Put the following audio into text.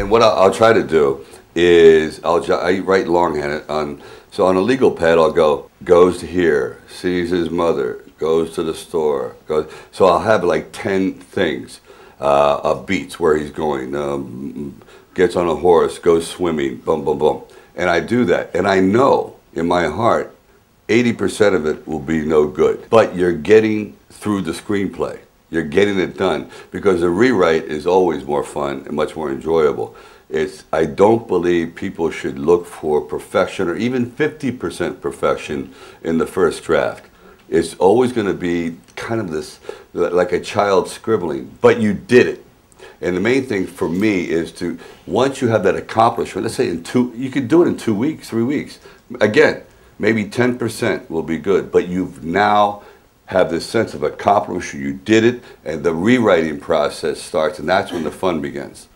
And what I'll, I'll try to do is I'll I write longhand on so on a legal pad I'll go goes to here sees his mother goes to the store goes so I'll have like ten things uh, of beats where he's going um, gets on a horse goes swimming boom boom boom. And I do that and I know in my heart 80% of it will be no good but you're getting through the screenplay you're getting it done because the rewrite is always more fun and much more enjoyable it's I don't believe people should look for perfection or even 50% perfection in the first draft. It's always going to be kind of this like a child scribbling, but you did it. And the main thing for me is to once you have that accomplishment, let's say in two, you could do it in two weeks, three weeks. Again, maybe 10% will be good, but you've now have this sense of accomplishment. You did it, and the rewriting process starts, and that's when the fun begins.